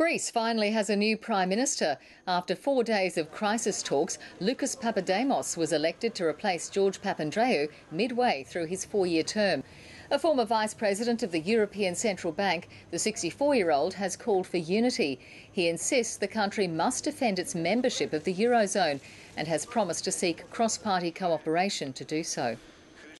Greece finally has a new Prime Minister. After four days of crisis talks, Lucas Papademos was elected to replace George Papandreou midway through his four year term. A former Vice President of the European Central Bank, the 64 year old has called for unity. He insists the country must defend its membership of the Eurozone and has promised to seek cross party cooperation to do so.